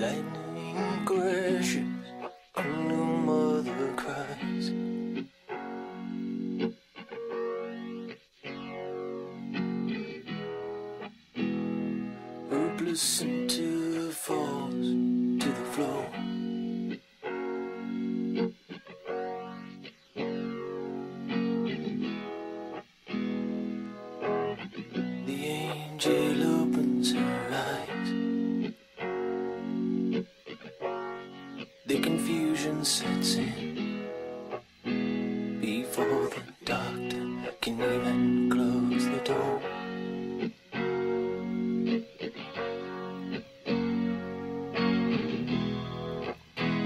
Lightning crashes, a new mother cries. Hopeless until confusion sets in before the doctor can even close the door.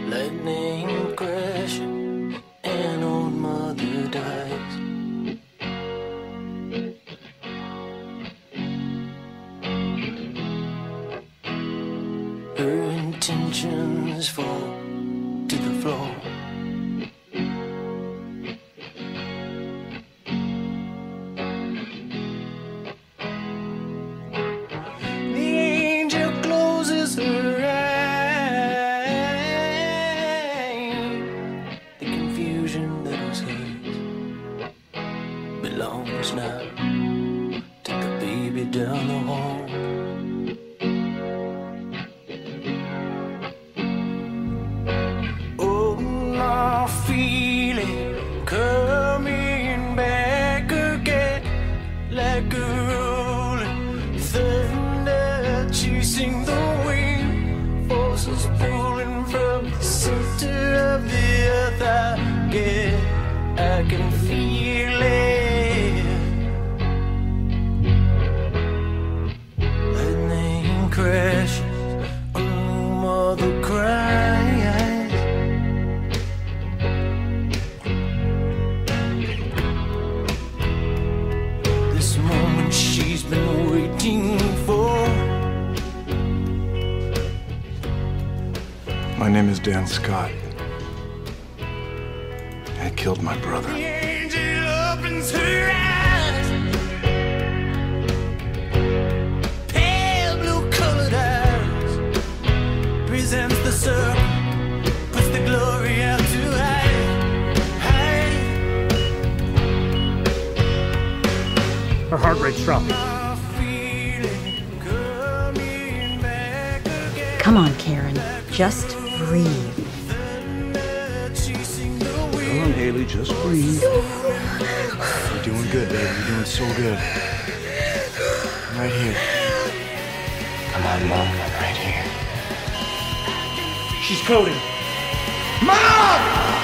Lightning crashes and old mother dies. Her intentions fall to the floor. The angel closes her eyes. The confusion that was hers belongs now to the baby down the hall. Forces pulling from the center of the earth. I get, I can feel My name is Dan Scott. I killed my brother. The angel opens her eyes. Pale blue colored eyes. Presents the circle. Puts the glory out to hide. Hide. Her heart rate's dropping. I feel it coming back again. Come on, Karen. Just breathe. Come on, Haley, just breathe. You're doing good, baby. You're doing so good. Right here. Come on, Mom. I'm right here. She's coding. Mom!